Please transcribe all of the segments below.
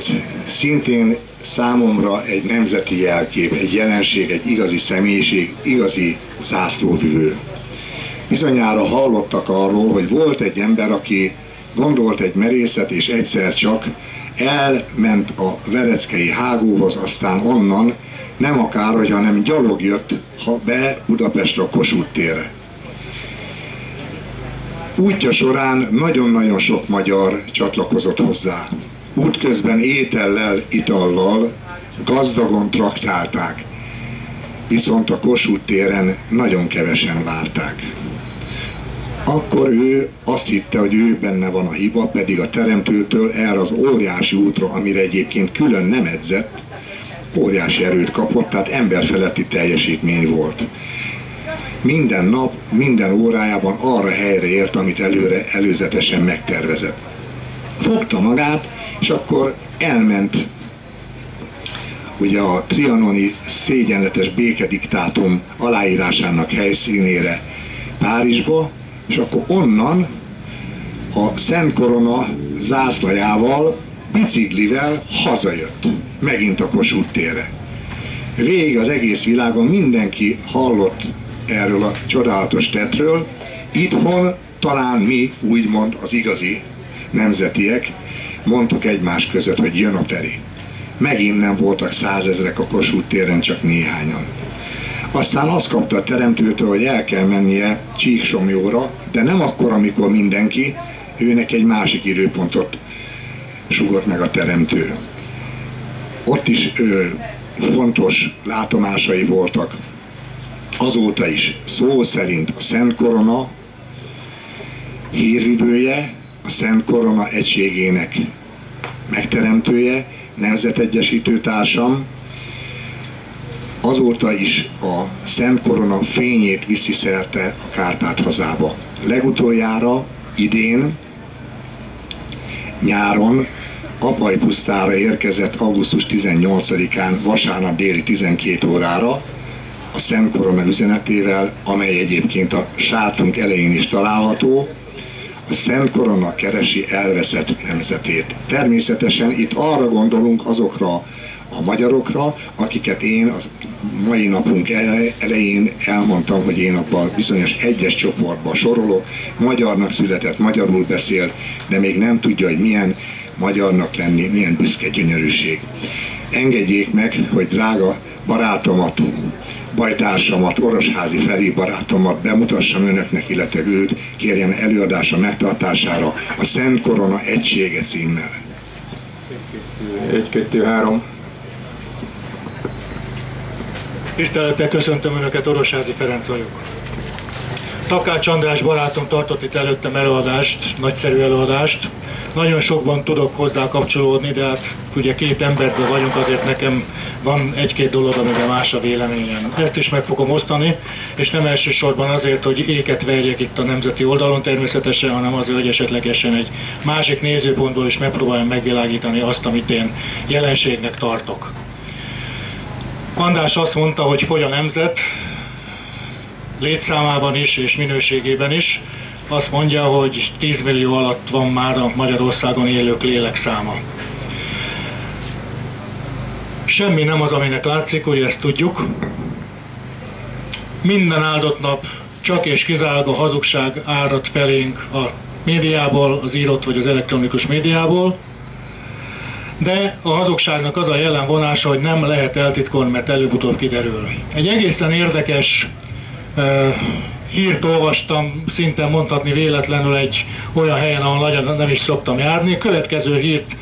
1989 szintén számomra egy nemzeti jelkép, egy jelenség, egy igazi személyiség, igazi zászlóvivő. Bizonyára hallottak arról, hogy volt egy ember, aki gondolt egy merészet, és egyszer csak elment a Vereckei hágóhoz, aztán onnan nem akárhogy, hanem gyalog jött ha be Budapest a Kossuth térre. Útja során nagyon-nagyon sok magyar csatlakozott hozzá. Útközben étellel, itallal gazdagon traktálták, viszont a Kossuth téren nagyon kevesen várták. Akkor ő azt hitte, hogy ő benne van a hiba, pedig a teremtőtől erre az óriási útra, amire egyébként külön nem edzett, óriási erőt kapott, tehát emberfeletti teljesítmény volt minden nap, minden órájában arra helyre ért, amit előre, előzetesen megtervezett. Fogta magát, és akkor elment ugye a trianoni szégyenletes békediktátum aláírásának helyszínére Párizsba, és akkor onnan a Szent Korona zászlajával, biciklivel hazajött, megint a Kossuth térre. Végig az egész világon mindenki hallott erről a csodálatos tetről. Itthon talán mi, úgymond az igazi nemzetiek, mondtuk egymás között, hogy jön a Feri. Megint nem voltak százezrek a Kossuth téren, csak néhányan. Aztán azt kapta a teremtőtől, hogy el kell mennie Csíksomjóra, de nem akkor, amikor mindenki, őnek egy másik időpontot sugott meg a teremtő. Ott is ő, fontos látomásai voltak, azóta is szó szerint a Szent Korona hírvivője, a Szent Korona egységének megteremtője, nemzetegyesítő társam, azóta is a Szent Korona fényét viszi szerte a Kárpát hazába. Legutoljára idén, nyáron Apai pusztára érkezett augusztus 18-án vasárnap déli 12 órára, a Szent Korona üzenetével, amely egyébként a sátunk elején is található, a Szent Korona keresi elveszett nemzetét. Természetesen itt arra gondolunk azokra a magyarokra, akiket én a mai napunk elején elmondtam, hogy én abban bizonyos egyes csoportban sorolok, magyarnak született, magyarul beszél, de még nem tudja, hogy milyen magyarnak lenni, milyen büszke gyönyörűség. Engedjék meg, hogy drága barátomat, bajtársamat, Orosházi Feri barátomat bemutassam önöknek, illetve őt kérjen előadása megtartására a Szent Korona Egysége címmel. 1, 2, 3. Tisztelettel köszöntöm Önöket, Orosházi Ferenc vagyok. Takács András barátom tartott itt előttem előadást, nagyszerű előadást. Nagyon sokban tudok hozzá kapcsolódni, de hát ugye két emberből vagyunk, azért nekem van egy-két dolog, amiben más a véleményem. Ezt is meg fogom osztani, és nem elsősorban azért, hogy éket verjek itt a nemzeti oldalon természetesen, hanem azért, hogy esetlegesen egy másik nézőpontból is megpróbáljam megvilágítani azt, amit én jelenségnek tartok. András azt mondta, hogy fogy a nemzet, létszámában is és minőségében is. Azt mondja, hogy 10 millió alatt van már a Magyarországon élők lélekszáma. Semmi nem az, aminek látszik, ugye ezt tudjuk. Minden áldott nap csak és kizárólag a hazugság árad felénk a médiából, az írott vagy az elektronikus médiából. De a hazugságnak az a jelen vonása, hogy nem lehet eltitkolni, mert előbb-utóbb kiderül. Egy egészen érdekes hírt olvastam, szinte mondhatni véletlenül egy olyan helyen, ahol nagyon nem is szoktam járni. Következő hírt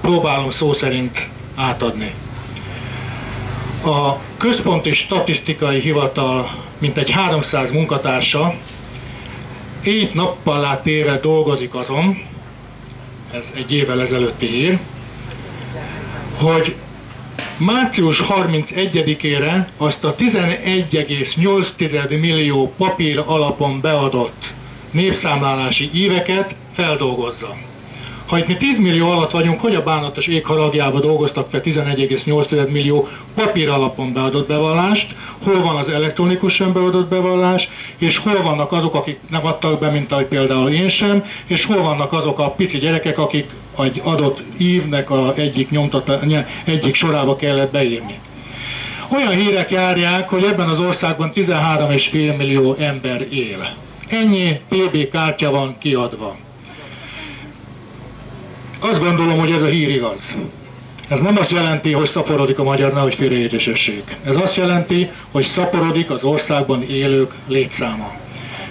próbálom szó szerint átadni. A Központi Statisztikai Hivatal mintegy 300 munkatársa így nappal téve dolgozik azon, ez egy évvel ezelőtti hír, hogy március 31-ére azt a 11,8 millió papír alapon beadott népszámlálási íveket feldolgozza. Ha itt mi 10 millió alatt vagyunk, hogy a bánatos ég haragjába dolgoztak fel 11,8 millió papír alapon beadott bevallást, hol van az elektronikusan beadott bevallás, és hol vannak azok, akik nem adtak be, mint ahogy például én sem, és hol vannak azok a pici gyerekek, akik egy adott ívnek a egyik, nyomtatá, egyik sorába kellett beírni. Olyan hírek járják, hogy ebben az országban 13,5 millió ember él. Ennyi TB kártya van kiadva. Azt gondolom, hogy ez a hír igaz. Ez nem azt jelenti, hogy szaporodik a magyar, nehogy félreértésesség. Ez azt jelenti, hogy szaporodik az országban élők létszáma.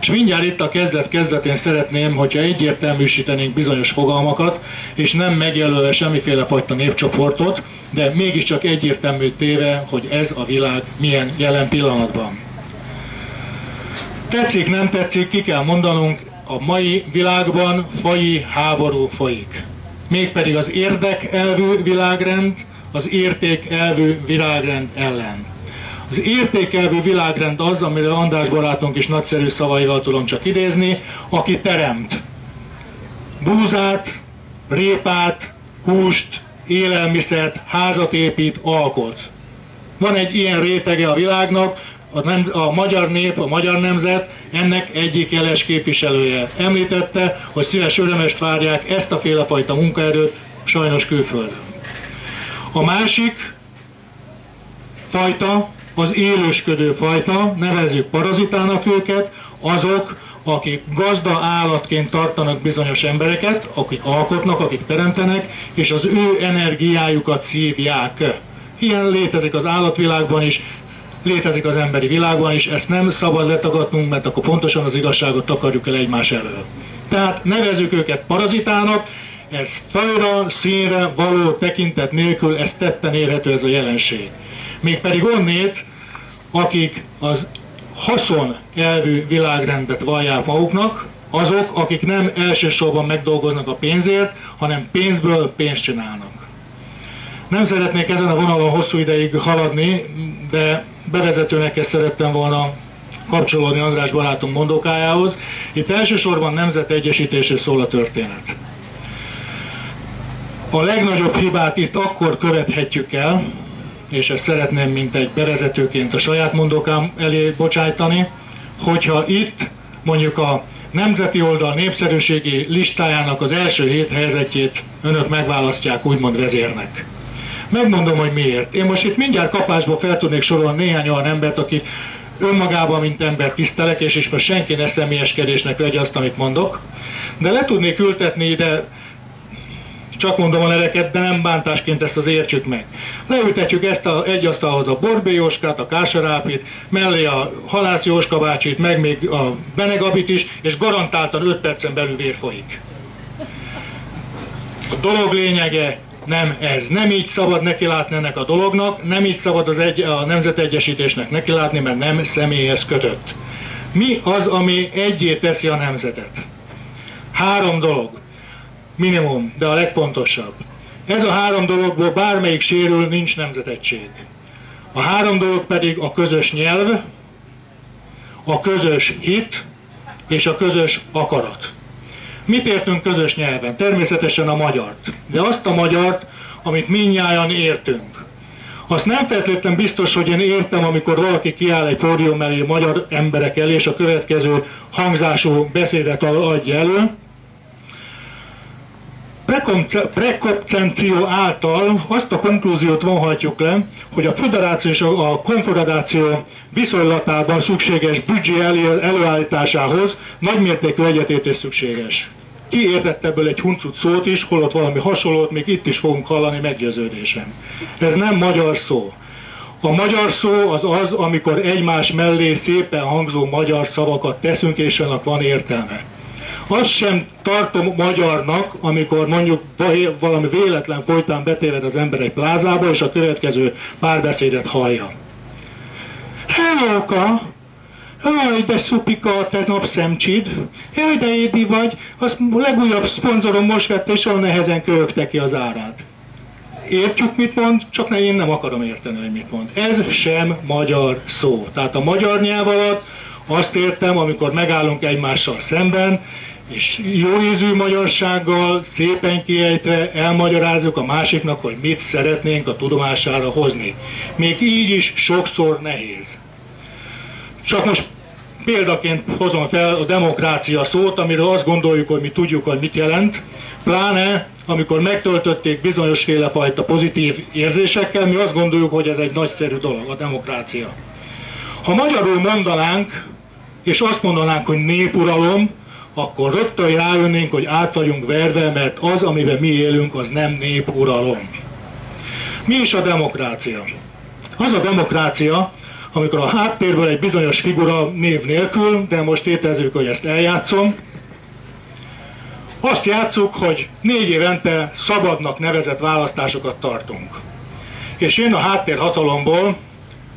És mindjárt itt a kezdet-kezdetén szeretném, hogyha egyértelműsítenénk bizonyos fogalmakat, és nem megjelölve semmiféle fajta népcsoportot, de mégiscsak egyértelmű téve, hogy ez a világ milyen jelen pillanatban. Tetszik, nem tetszik, ki kell mondanunk, a mai világban faji háború folyik mégpedig az érdek elvű világrend az érték elvű világrend ellen. Az értékelvű világrend az, amire András barátunk is nagyszerű szavaival tudom csak idézni, aki teremt búzát, répát, húst, élelmiszert, házat épít, alkot. Van egy ilyen rétege a világnak, a, nem, a magyar nép, a magyar nemzet ennek egyik jeles képviselője. Említette, hogy szíves örömest várják ezt a félefajta munkaerőt sajnos külföldön. A másik fajta az élősködő fajta, nevezzük parazitának őket, azok, akik gazda állatként tartanak bizonyos embereket, akik alkotnak, akik teremtenek, és az ő energiájukat szívják. Ilyen létezik az állatvilágban is, létezik az emberi világban is, ezt nem szabad letagadnunk, mert akkor pontosan az igazságot takarjuk el egymás elől. Tehát nevezük őket parazitának, ez fajra, színre való tekintet nélkül, ez tetten érhető ez a jelenség. Mégpedig onnét, akik az haszon elvű világrendet vallják maguknak, azok, akik nem elsősorban megdolgoznak a pénzért, hanem pénzből pénzt csinálnak. Nem szeretnék ezen a vonalon hosszú ideig haladni, de bevezetőnek ezt szerettem volna kapcsolódni András barátunk mondókájához. Itt elsősorban nemzetegyesítésre szól a történet. A legnagyobb hibát itt akkor követhetjük el, és ezt szeretném mint egy bevezetőként a saját mondókám elé bocsájtani, hogyha itt mondjuk a nemzeti oldal népszerűségi listájának az első hét helyzetjét önök megválasztják úgymond vezérnek. Megmondom, hogy miért. Én most itt mindjárt kapásba fel tudnék sorolni néhány olyan embert, aki önmagában, mint ember tisztelek, és is most senki ne személyeskedésnek vegye azt, amit mondok. De le tudnék ültetni ide csak mondom a neveket, de nem bántásként ezt az értsük meg. Leültetjük ezt a, egy asztalhoz a Borbé Jóskát, a Kásarápit, mellé a Halász Jóska bácsit, meg még a Benegabit is, és garantáltan 5 percen belül vér folyik. A dolog lényege, nem ez. Nem így szabad nekilátni ennek a dolognak, nem így szabad az egy, a nemzetegyesítésnek nekilátni, mert nem személyhez kötött. Mi az, ami egyé teszi a nemzetet? Három dolog. Minimum, de a legfontosabb. Ez a három dologból bármelyik sérül, nincs nemzetegység. A három dolog pedig a közös nyelv, a közös hit és a közös akarat. Mit értünk közös nyelven? Természetesen a magyart. De azt a magyart, amit minnyáján értünk. Azt nem feltétlenül biztos, hogy én értem, amikor valaki kiáll egy pódium elé magyar emberek elé, és a következő hangzású beszédet adja elő. Prekopcenció által azt a konklúziót vonhatjuk le, hogy a föderáció és a konfederáció viszonylatában szükséges büdzsé előállításához nagymértékű egyetértés szükséges ki értett ebből egy huncut szót is, holott valami hasonlót még itt is fogunk hallani meggyőződésem. Ez nem magyar szó. A magyar szó az az, amikor egymás mellé szépen hangzó magyar szavakat teszünk, és annak van értelme. Azt sem tartom magyarnak, amikor mondjuk valami véletlen folytán betéved az ember egy plázába, és a következő párbeszédet hallja. Hellóka! Jaj, de szupika, te napszemcsid! Jaj, de édi vagy! Az legújabb szponzorom most vette, és olyan nehezen köhögte ki az árát. Értjük, mit mond, csak ne, én nem akarom érteni, hogy mit mond. Ez sem magyar szó. Tehát a magyar nyelv alatt azt értem, amikor megállunk egymással szemben, és jó ízű magyarsággal, szépen kiejtve elmagyarázzuk a másiknak, hogy mit szeretnénk a tudomására hozni. Még így is sokszor nehéz. Csak most példaként hozom fel a demokrácia szót, amiről azt gondoljuk, hogy mi tudjuk, hogy mit jelent, pláne amikor megtöltötték bizonyosféle fajta pozitív érzésekkel, mi azt gondoljuk, hogy ez egy nagyszerű dolog, a demokrácia. Ha magyarul mondanánk, és azt mondanánk, hogy népuralom, akkor rögtön rájönnénk, hogy át vagyunk verve, mert az, amiben mi élünk, az nem népuralom. Mi is a demokrácia? Az a demokrácia, amikor a háttérből egy bizonyos figura név nélkül, de most tétezzük, hogy ezt eljátszom, azt játszuk, hogy négy évente szabadnak nevezett választásokat tartunk. És én a háttérhatalomból,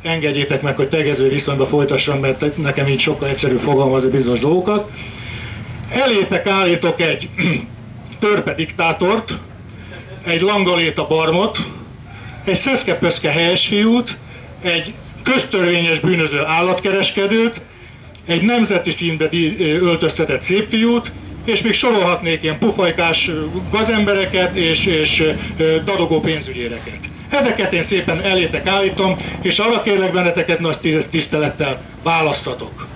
engedjétek meg, hogy tegező viszonyba folytassam, mert nekem így sokkal egyszerű fogalmazni bizonyos dolgokat, elétek állítok egy törpe diktátort, egy langaléta barmot, egy szeszke-pöszke helyes fiút, egy köztörvényes bűnöző állatkereskedőt, egy nemzeti színbe öltöztetett szép fiút, és még sorolhatnék ilyen pufajkás gazembereket és, és dadogó pénzügyéreket. Ezeket én szépen elétek állítom, és arra kérlek benneteket nagy tisztelettel választatok.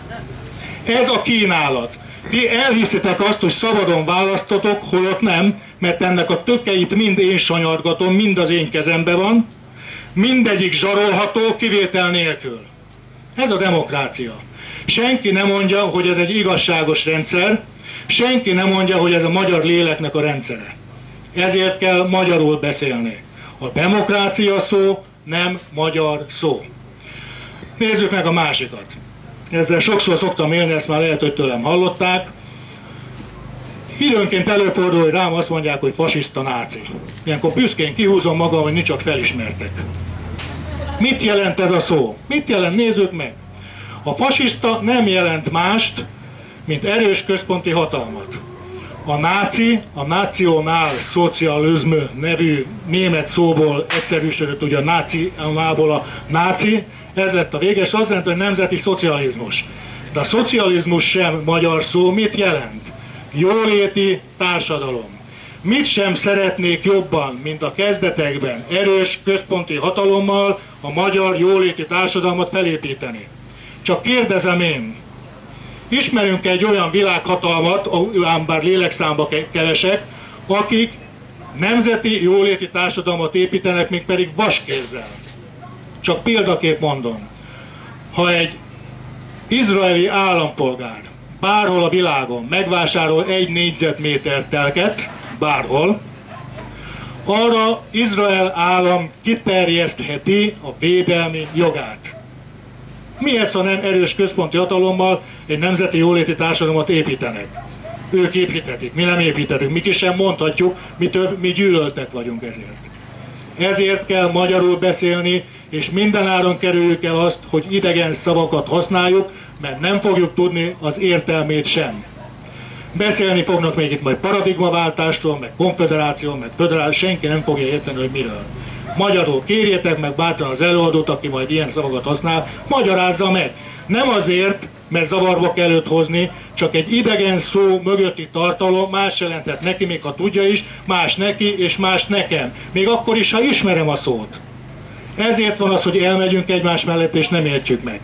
Ez a kínálat. Ti elhiszitek azt, hogy szabadon választatok, holott nem, mert ennek a tökeit mind én sanyargatom, mind az én kezembe van, mindegyik zsarolható, kivétel nélkül. Ez a demokrácia. Senki nem mondja, hogy ez egy igazságos rendszer, senki nem mondja, hogy ez a magyar léleknek a rendszere. Ezért kell magyarul beszélni. A demokrácia szó nem magyar szó. Nézzük meg a másikat. Ezzel sokszor szoktam élni, ezt már lehet, hogy tőlem hallották. Időnként előfordul, hogy rám azt mondják, hogy fasiszta náci. Ilyenkor büszkén kihúzom magam, hogy nincs csak felismertek. Mit jelent ez a szó? Mit jelent? Nézzük meg. A fasiszta nem jelent mást, mint erős központi hatalmat. A náci, a nacionál szocializm nevű német szóból egyszerűsödött ugye a náci, a náci, ez lett a vége, és azt jelenti, hogy nemzeti szocializmus. De a szocializmus sem magyar szó, mit jelent? Jóléti társadalom. Mit sem szeretnék jobban, mint a kezdetekben erős központi hatalommal a magyar jóléti társadalmat felépíteni. Csak kérdezem én, ismerünk egy olyan világhatalmat, ám bár lélekszámba kevesek, akik nemzeti jóléti társadalmat építenek, még pedig vaskézzel. Csak példakép mondom. Ha egy izraeli állampolgár bárhol a világon megvásárol egy négyzetméter telket, bárhol, arra Izrael állam kiterjesztheti a védelmi jogát. Mi ezt, ha nem erős központi hatalommal egy nemzeti jóléti társadalmat építenek? Ők építhetik, mi nem építetünk, mi is sem mondhatjuk, mi több, mi gyűlöltek vagyunk ezért. Ezért kell magyarul beszélni, és mindenáron kerüljük el azt, hogy idegen szavakat használjuk, mert nem fogjuk tudni az értelmét sem. Beszélni fognak még itt majd paradigmaváltásról, meg konfederáció, meg föderáció, senki nem fogja érteni, hogy miről. Magyarul kérjétek meg bátran az előadót, aki majd ilyen szavakat használ, magyarázza meg. Nem azért, mert zavarba kell hozni, csak egy idegen szó mögötti tartalom más jelentett neki, még ha tudja is, más neki és más nekem. Még akkor is, ha ismerem a szót. Ezért van az, hogy elmegyünk egymás mellett és nem értjük meg.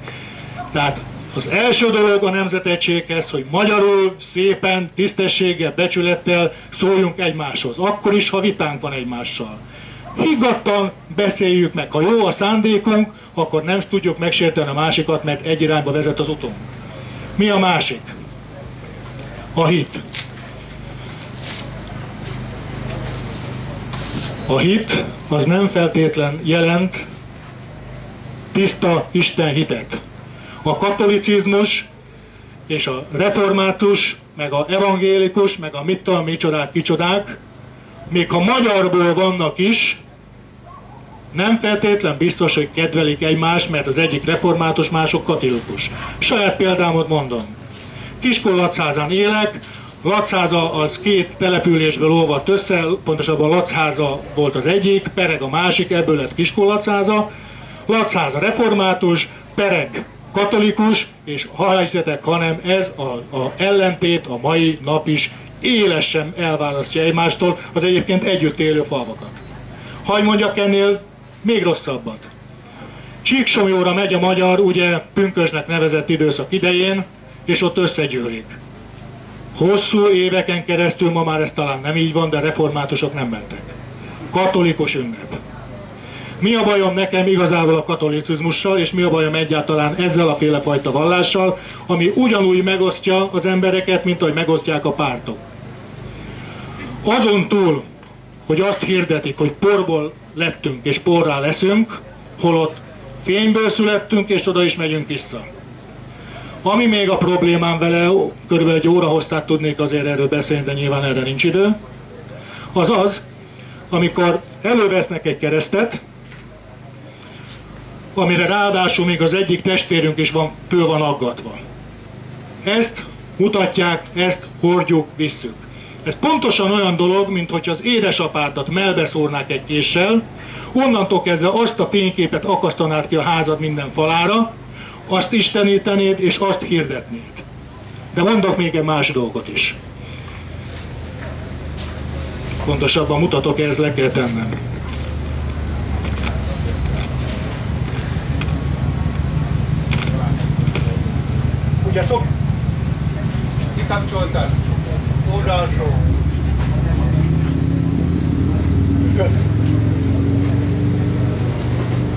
Tehát az első dolog a nemzetegységhez, hogy magyarul, szépen, tisztességgel, becsülettel szóljunk egymáshoz. Akkor is, ha vitánk van egymással. Higgadtan beszéljük meg. Ha jó a szándékunk, akkor nem tudjuk megsérteni a másikat, mert egy irányba vezet az utunk. Mi a másik? A hit. A hit az nem feltétlen jelent tiszta Isten hitet. A katolicizmus és a református, meg a evangélikus, meg a mit tudom, micsodák, kicsodák, még ha magyarból vannak is, nem feltétlen biztos, hogy kedvelik egymást, mert az egyik református, mások katolikus. Saját példámot mondom. Kiskor Lacázán élek, Lacháza az két településből olvadt össze, pontosabban Lacháza volt az egyik, Pereg a másik, ebből lett Kiskor Lacháza. Lacháza református, Pereg katolikus, és ha hiszetek, hanem ez a ellentét a mai nap is élesen elválasztja egymástól az egyébként együtt élő falvakat. Hagy mondjak ennél még rosszabbat. Csíksomjóra megy a magyar, ugye pünkösnek nevezett időszak idején, és ott összegyűlik. Hosszú éveken keresztül, ma már ez talán nem így van, de reformátusok nem mentek. Katolikus ünnep. Mi a bajom nekem igazából a katolicizmussal, és mi a bajom egyáltalán ezzel a félefajta vallással, ami ugyanúgy megosztja az embereket, mint ahogy megosztják a pártok. Azon túl, hogy azt hirdetik, hogy porból lettünk és porrá leszünk, holott fényből születtünk, és oda is megyünk vissza. Ami még a problémám vele, körülbelül egy óra hoztát tudnék azért erről beszélni, de nyilván erre nincs idő, az az, amikor elővesznek egy keresztet, amire ráadásul még az egyik testvérünk is van, föl van aggatva. Ezt mutatják, ezt hordjuk, visszük. Ez pontosan olyan dolog, mint hogy az édesapádat melbeszórnák egy késsel, onnantól kezdve azt a fényképet akasztanád ki a házad minden falára, azt istenítenéd és azt hirdetnéd. De mondok még egy más dolgot is. Pontosabban mutatok, ez le kell tennem. Ugye szok... Kikapcsoltad? Oldalsó. Működik.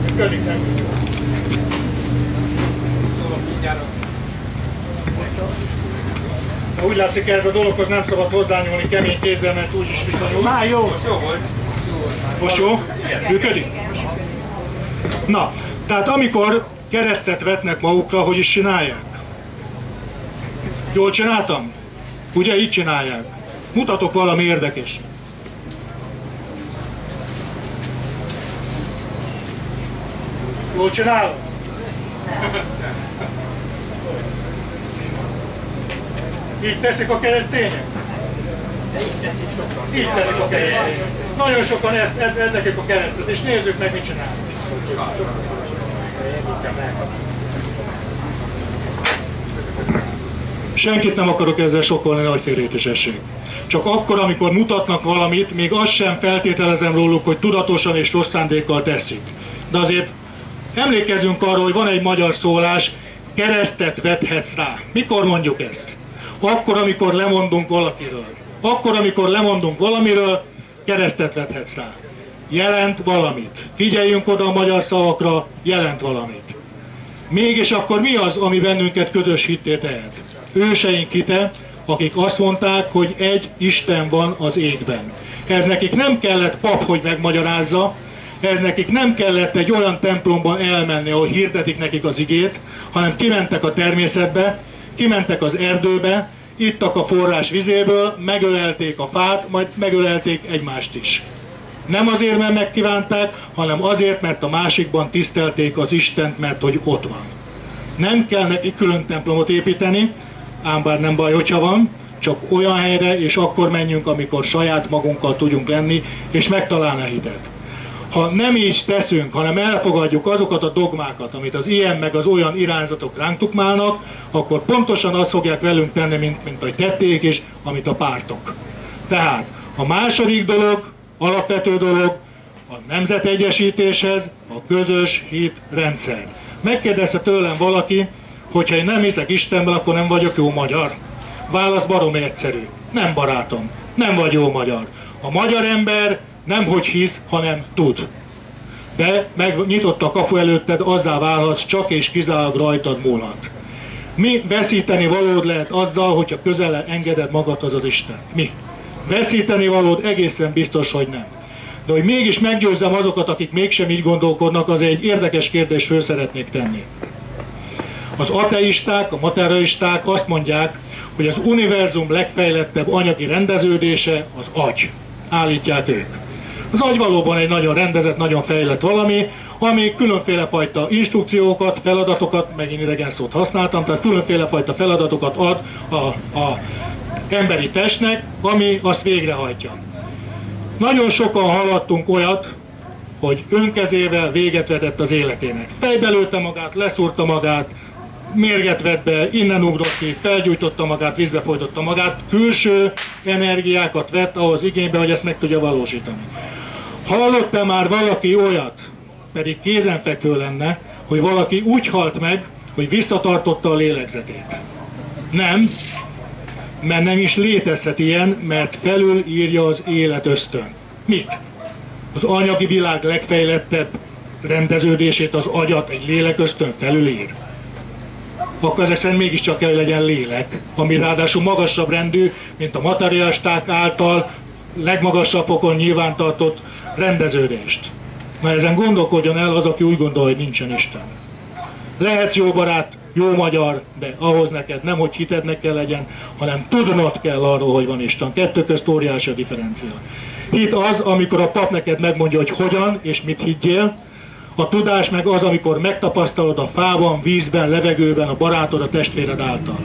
Működik nem. Szólok mindjárt. De úgy látszik, ez a dologhoz nem szabad hozzányúlni kemény kézzel, mert úgy is viszonyul. Már jó. Most jó volt. Most jó? Működik? Na, tehát amikor keresztet vetnek magukra, hogy is csinálják? Jól csináltam? Ugye így csinálják? Mutatok valami érdekes. Jól csinálom? Így teszik a keresztények? Így teszik a keresztények. Nagyon sokan ezt, ez, ez nekik a keresztet, és nézzük meg, mit csinálnak. Senkit nem akarok ezzel sokkolni, nagy félrejtésesség. Csak akkor, amikor mutatnak valamit, még azt sem feltételezem róluk, hogy tudatosan és rossz szándékkal teszik. De azért emlékezzünk arra, hogy van egy magyar szólás, keresztet vethetsz rá. Mikor mondjuk ezt? Akkor, amikor lemondunk valakiről. Akkor, amikor lemondunk valamiről, keresztet vethetsz rá. Jelent valamit. Figyeljünk oda a magyar szavakra, jelent valamit. Mégis akkor mi az, ami bennünket közös hitté tehet? Őseink hite, akik azt mondták, hogy egy Isten van az égben. Ez nekik nem kellett pap, hogy megmagyarázza, ez nekik nem kellett egy olyan templomban elmenni, ahol hirdetik nekik az igét, hanem kimentek a természetbe, kimentek az erdőbe, ittak a forrás vizéből, megölelték a fát, majd megölelték egymást is. Nem azért, mert megkívánták, hanem azért, mert a másikban tisztelték az Istent, mert hogy ott van. Nem kell neki külön templomot építeni, ám bár nem baj, hogyha van, csak olyan helyre, és akkor menjünk, amikor saját magunkkal tudjunk lenni, és megtalálni a hitet. Ha nem így teszünk, hanem elfogadjuk azokat a dogmákat, amit az ilyen meg az olyan irányzatok ránk tukmálnak, akkor pontosan azt fogják velünk tenni, mint, mint ahogy tették is, amit a pártok. Tehát a második dolog, alapvető dolog, a nemzetegyesítéshez a közös hit rendszer. Megkérdezte tőlem valaki, hogyha én nem hiszek Istenben, akkor nem vagyok jó magyar. Válasz barom egyszerű. Nem barátom. Nem vagy jó magyar. A magyar ember nem hogy hisz, hanem tud. De megnyitott a kapu előtted, azzá válhatsz, csak és kizárólag rajtad múlhat. Mi veszíteni valód lehet azzal, hogyha közel engeded magadhoz az Isten. Mi? Veszíteni valód egészen biztos, hogy nem. De hogy mégis meggyőzzem azokat, akik mégsem így gondolkodnak, az egy érdekes kérdés föl szeretnék tenni. Az ateisták, a materialisták azt mondják, hogy az univerzum legfejlettebb anyagi rendeződése az agy. Állítják ők. Az agy valóban egy nagyon rendezett, nagyon fejlett valami, ami különféle fajta instrukciókat, feladatokat, megint idegen szót használtam, tehát különféle fajta feladatokat ad a, a emberi testnek, ami azt végrehajtja. Nagyon sokan hallottunk olyat, hogy önkezével véget vetett az életének. Fejbelőtte magát, leszúrta magát, mérget vett be, innen ugrott ki, felgyújtotta magát, vízbe folytotta magát, külső energiákat vett ahhoz igénybe, hogy ezt meg tudja valósítani. Hallott-e már valaki olyat, pedig kézenfekvő lenne, hogy valaki úgy halt meg, hogy visszatartotta a lélegzetét? Nem, mert nem is létezhet ilyen, mert felül írja az élet ösztön. Mit? Az anyagi világ legfejlettebb rendeződését, az agyat egy lélekösztön felülír. Akkor ezek szerint mégiscsak kell, legyen lélek, ami ráadásul magasabb rendű, mint a materialisták által legmagasabb fokon nyilvántartott rendeződést. Na ezen gondolkodjon el az, aki úgy gondol, hogy nincsen Isten. Lehetsz jó barát, jó magyar, de ahhoz neked nem, hogy hitednek kell legyen, hanem tudnod kell arról, hogy van Isten. Kettő közt óriási a differencia. Hit az, amikor a pap neked megmondja, hogy hogyan és mit higgyél, a tudás meg az, amikor megtapasztalod a fában, vízben, levegőben, a barátod, a testvéred által.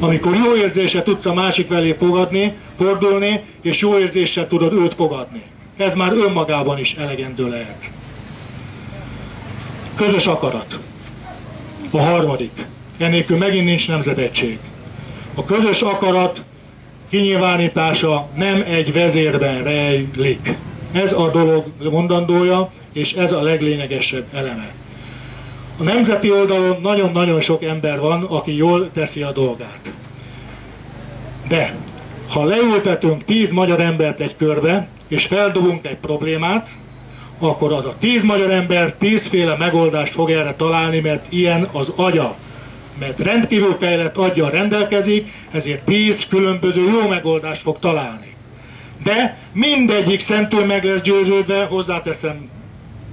Amikor jó érzéssel tudsz a másik felé fogadni, fordulni, és jó érzéssel tudod őt fogadni. Ez már önmagában is elegendő lehet. Közös akarat. A harmadik. Ennélkül megint nincs nemzetegység. A közös akarat kinyilvánítása nem egy vezérben rejlik. Ez a dolog mondandója, és ez a leglényegesebb eleme. A nemzeti oldalon nagyon-nagyon sok ember van, aki jól teszi a dolgát. De ha leültetünk tíz magyar embert egy körbe, és feldobunk egy problémát, akkor az a tíz magyar ember tízféle megoldást fog erre találni, mert ilyen az agya. Mert rendkívül fejlett agya rendelkezik, ezért tíz különböző jó megoldást fog találni. De mindegyik szentől meg lesz győződve, hozzáteszem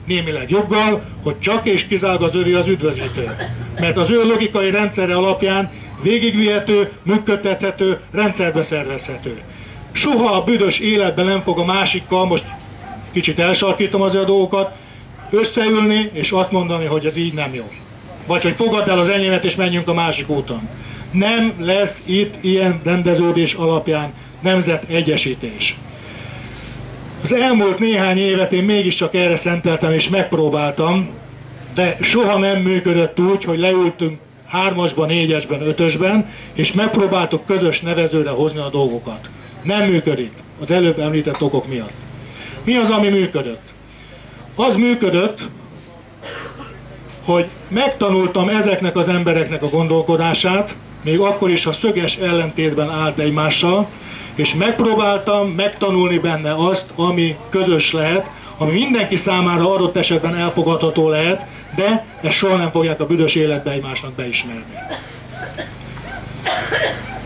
némileg joggal, hogy csak és kizárólag az övé az üdvözítő. Mert az ő logikai rendszere alapján végigvihető, működtethető, rendszerbe szervezhető. Soha a büdös életben nem fog a másikkal, most kicsit elsarkítom azért a dolgokat, összeülni és azt mondani, hogy ez így nem jó. Vagy hogy fogadd el az enyémet és menjünk a másik úton. Nem lesz itt ilyen rendeződés alapján nemzet egyesítés. Az elmúlt néhány évet én mégiscsak erre szenteltem és megpróbáltam, de soha nem működött úgy, hogy leültünk hármasban, négyesben, ötösben, és megpróbáltuk közös nevezőre hozni a dolgokat. Nem működik az előbb említett okok miatt. Mi az, ami működött? Az működött, hogy megtanultam ezeknek az embereknek a gondolkodását, még akkor is, ha szöges ellentétben állt egymással, és megpróbáltam megtanulni benne azt, ami közös lehet, ami mindenki számára adott esetben elfogadható lehet, de ezt soha nem fogják a büdös életbe egymásnak beismerni.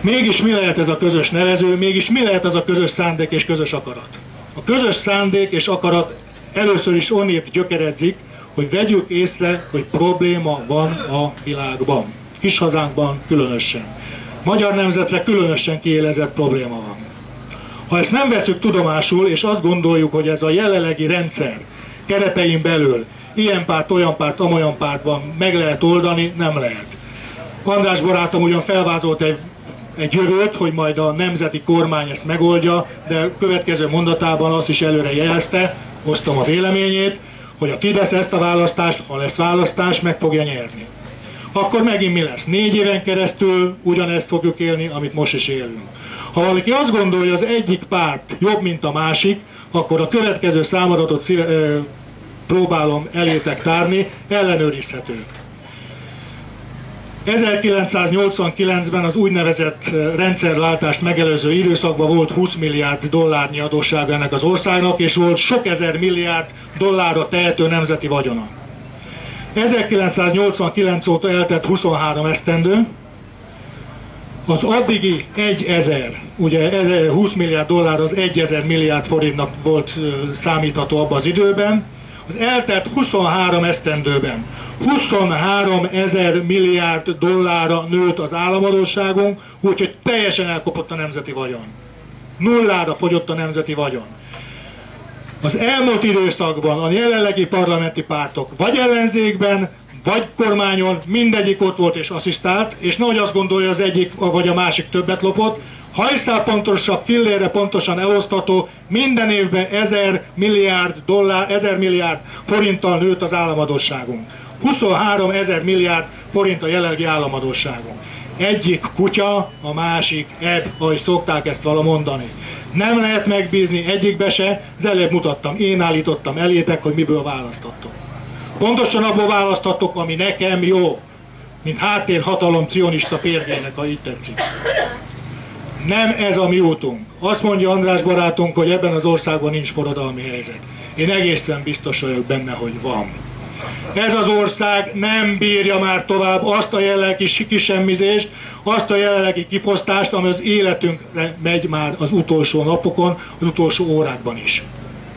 Mégis mi lehet ez a közös nevező, mégis mi lehet az a közös szándék és közös akarat? A közös szándék és akarat először is onnét gyökeredzik, hogy vegyük észre, hogy probléma van a világban. Kis hazánkban különösen. Magyar nemzetre különösen kiélezett probléma van. Ha ezt nem veszük tudomásul, és azt gondoljuk, hogy ez a jelenlegi rendszer keretein belül ilyen párt, olyan párt, amolyan pártban meg lehet oldani, nem lehet. András barátom ugyan felvázolt egy, egy jövőt, hogy majd a nemzeti kormány ezt megoldja, de következő mondatában azt is előre jelezte, hoztam a véleményét, hogy a Fidesz ezt a választást, ha lesz választás, meg fogja nyerni. Akkor megint mi lesz? Négy éven keresztül ugyanezt fogjuk élni, amit most is élünk. Ha valaki azt gondolja, hogy az egyik párt jobb, mint a másik, akkor a következő számadatot próbálom elétek tárni, ellenőrizhető. 1989-ben az úgynevezett rendszerváltást megelőző időszakban volt 20 milliárd dollárnyi adóssága ennek az országnak, és volt sok ezer milliárd dollárra tehető nemzeti vagyona. 1989 óta eltett 23 esztendő, az addigi 1000, ugye 20 milliárd dollár az 1000 milliárd forintnak volt számítható abban az időben, az eltelt 23 esztendőben 23 ezer milliárd dollárra nőtt az államadóságunk, úgyhogy teljesen elkopott a nemzeti vagyon. Nullára fogyott a nemzeti vagyon. Az elmúlt időszakban a jelenlegi parlamenti pártok vagy ellenzékben, vagy kormányon mindegyik ott volt és asszisztált, és nehogy azt gondolja az egyik vagy a másik többet lopott, hajszál pontosabb, fillére pontosan elosztató, minden évben 1000 milliárd dollár, 1000 milliárd forinttal nőtt az államadóságunk. 23 ezer milliárd forint a jelenlegi államadóságunk. Egyik kutya, a másik ebb, ahogy szokták ezt vala mondani. Nem lehet megbízni egyikbe se, az előbb mutattam, én állítottam elétek, hogy miből választottok. Pontosan abból választottok, ami nekem jó, mint háttérhatalom cionista pérgének, ha így tetszik. Nem ez a mi útunk. Azt mondja András barátunk, hogy ebben az országban nincs forradalmi helyzet. Én egészen biztos vagyok benne, hogy van. Ez az ország nem bírja már tovább azt a jelenlegi kisemmizést, azt a jelenlegi kifosztást, ami az életünkre megy már az utolsó napokon, az utolsó órákban is.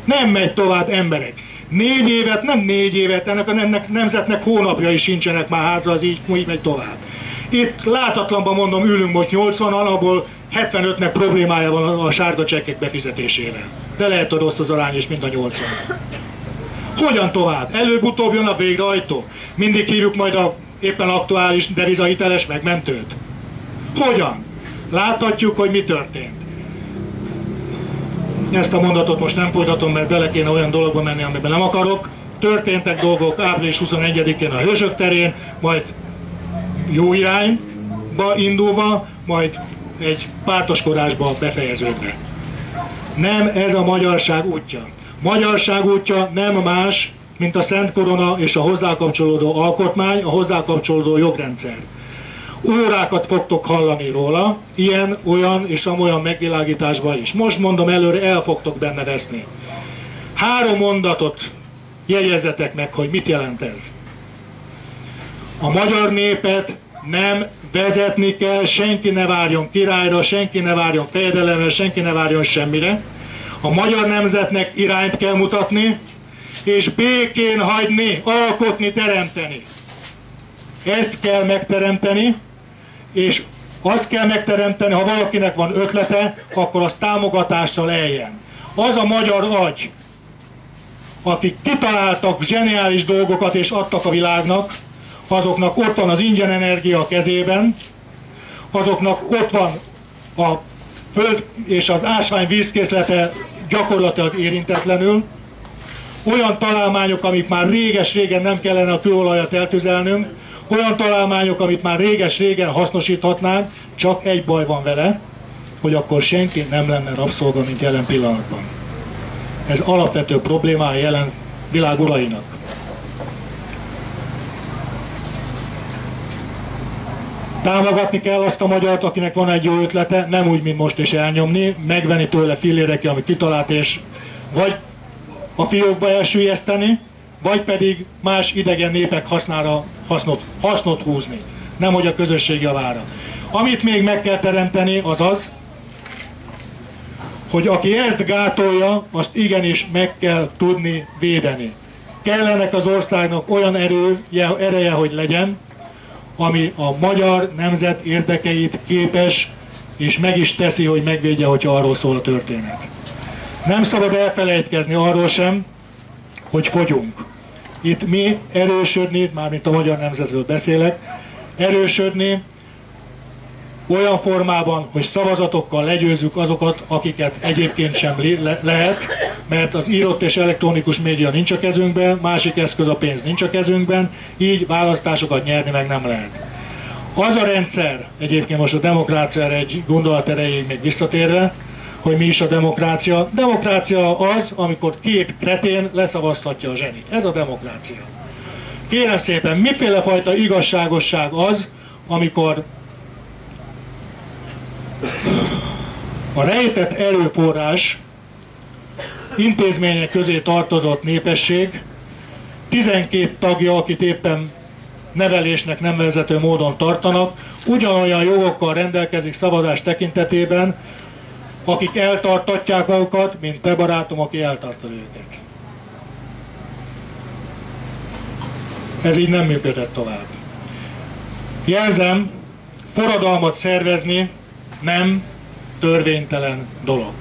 Nem megy tovább emberek. Négy évet, nem négy évet, ennek a nemzetnek hónapjai sincsenek már hátra, az így, így megy tovább. Itt látatlanban mondom, ülünk most 80-an, abból 75-nek problémája van a sárga csekkek befizetésével. De lehet a rossz az arány is, mint a 80. Hogyan tovább? Előbb-utóbb jön a végrehajtó. Mindig hívjuk majd a éppen aktuális devizahiteles megmentőt. Hogyan? Láthatjuk, hogy mi történt. Ezt a mondatot most nem folytatom, mert bele kéne olyan dologba menni, amiben nem akarok. Történtek dolgok április 21-én a Hősök terén, majd jó irányba indulva, majd egy pártoskodásba befejeződve. Nem ez a magyarság útja. Magyarság útja nem más, mint a Szent Korona és a hozzákapcsolódó alkotmány, a hozzákapcsolódó jogrendszer. Órákat fogtok hallani róla, ilyen, olyan és amolyan megvilágításban is. Most mondom előre, el fogtok benne veszni. Három mondatot jegyezetek meg, hogy mit jelent ez. A magyar népet nem vezetni kell, senki ne várjon királyra, senki ne várjon fejedelemre, senki ne várjon semmire. A magyar nemzetnek irányt kell mutatni, és békén hagyni, alkotni, teremteni. Ezt kell megteremteni, és azt kell megteremteni, ha valakinek van ötlete, akkor az támogatással eljen. Az a magyar agy, akik kitaláltak zseniális dolgokat és adtak a világnak, azoknak ott van az ingyen energia a kezében, azoknak ott van a föld és az ásvány vízkészlete gyakorlatilag érintetlenül, olyan találmányok, amik már réges-régen nem kellene a kőolajat eltüzelnünk, olyan találmányok, amit már réges-régen hasznosíthatnánk, csak egy baj van vele, hogy akkor senki nem lenne rabszolga, mint jelen pillanatban. Ez alapvető problémája jelen világ. Támogatni kell azt a magyart, akinek van egy jó ötlete, nem úgy, mint most is elnyomni, megvenni tőle filléreki, amit kitalált, és vagy a fiókba elsüllyeszteni, vagy pedig más idegen népek hasznára hasznot, hasznot húzni, nem hogy a közösség javára. Amit még meg kell teremteni, az az, hogy aki ezt gátolja, azt igenis meg kell tudni védeni. Kellenek az országnak olyan erő, ereje, hogy legyen, ami a magyar nemzet érdekeit képes, és meg is teszi, hogy megvédje, hogyha arról szól a történet. Nem szabad elfelejtkezni arról sem, hogy fogyunk. Itt mi erősödni, mármint a magyar nemzetről beszélek, erősödni olyan formában, hogy szavazatokkal legyőzzük azokat, akiket egyébként sem le- lehet, mert az írott és elektronikus média nincs a kezünkben, másik eszköz a pénz nincs a kezünkben, így választásokat nyerni meg nem lehet. Az a rendszer, egyébként most a demokráciára egy gondolat erejéig még visszatérve, hogy mi is a demokrácia. Demokrácia az, amikor két kretén leszavaztatja a zseni. Ez a demokrácia. Kérem szépen, miféle fajta igazságosság az, amikor a rejtett erőforrás intézmények közé tartozott népesség, 12 tagja, akit éppen nevelésnek nem vezető módon tartanak, ugyanolyan jogokkal rendelkezik szavazás tekintetében, akik eltartatják magukat, mint te barátom, aki eltartja őket. Ez így nem működött tovább. Jelzem, forradalmat szervezni nem törvénytelen dolog.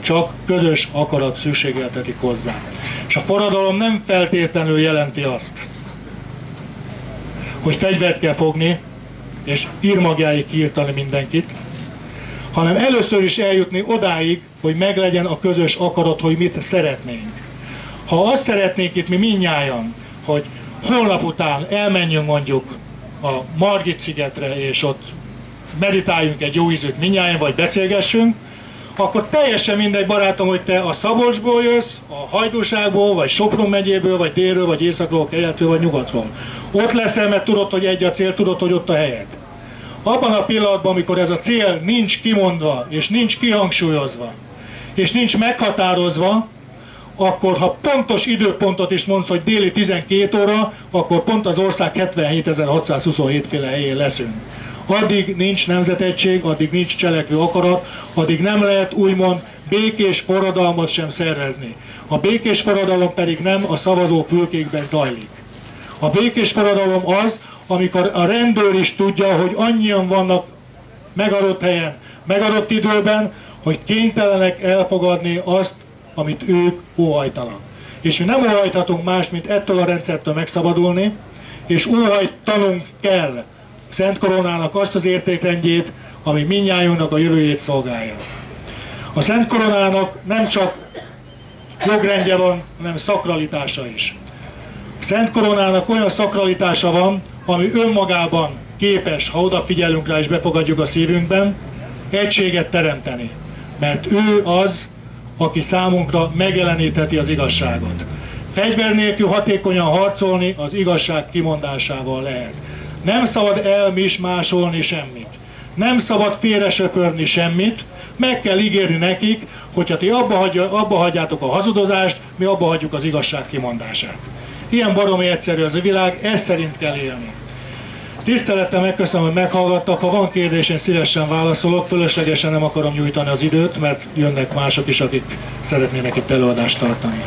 Csak közös akarat szükségeltetik hozzá. És a forradalom nem feltétlenül jelenti azt, hogy fegyvert kell fogni, és írmagjáig kiirtani mindenkit, hanem először is eljutni odáig, hogy meglegyen a közös akarat, hogy mit szeretnénk. Ha azt szeretnénk itt mi minnyáján, hogy holnap után elmenjünk mondjuk a Margit szigetre, és ott meditáljunk egy jó ízűt minnyáján, vagy beszélgessünk, akkor teljesen mindegy barátom, hogy te a Szabolcsból jössz, a Hajdúságból, vagy Sopron megyéből, vagy délről, vagy északról, keletről, vagy nyugatról. Ott leszel, mert tudod, hogy egy a cél, tudod, hogy ott a helyed. Abban a pillanatban, amikor ez a cél nincs kimondva, és nincs kihangsúlyozva, és nincs meghatározva, akkor ha pontos időpontot is mondsz, hogy déli 12 óra, akkor pont az ország 77.627 féle helyén leszünk. Addig nincs nemzetegység, addig nincs cselekvő akarat, addig nem lehet úgymond békés forradalmat sem szervezni. A békés forradalom pedig nem a szavazó fülkékben zajlik. A békés forradalom az, amikor a rendőr is tudja, hogy annyian vannak megadott helyen, megadott időben, hogy kénytelenek elfogadni azt, amit ők óhajtanak. És mi nem óhajthatunk más, mint ettől a rendszertől megszabadulni, és óhajtanunk kell Szent Koronának azt az értékrendjét, ami minnyájunknak a jövőjét szolgálja. A Szent Koronának nem csak jogrendje van, hanem szakralitása is. A Szent Koronának olyan szakralitása van, ami önmagában képes, ha odafigyelünk rá és befogadjuk a szívünkben, egységet teremteni. Mert ő az, aki számunkra megjelenítheti az igazságot. Fegyver nélkül hatékonyan harcolni az igazság kimondásával lehet. Nem szabad elmismásolni semmit. Nem szabad félresöpörni semmit, meg kell ígérni nekik, hogyha ti abba, hagyja, abba hagyjátok a hazudozást, mi abba hagyjuk az igazság kimondását. Ilyen baromi egyszerű az a világ, ez szerint kell élni. Tisztelettel megköszönöm, hogy meghallgattak. Ha van kérdés, én szívesen válaszolok. Fölöslegesen nem akarom nyújtani az időt, mert jönnek mások is, akik szeretnének itt előadást tartani.